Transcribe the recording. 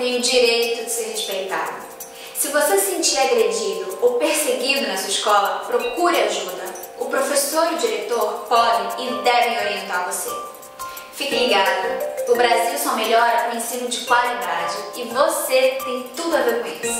tem o direito de ser respeitado. Se você se sentir agredido ou perseguido na sua escola, procure ajuda. O professor e o diretor podem e devem orientar você. Fique ligado, o Brasil só melhora com ensino de qualidade e você tem tudo a ver com isso.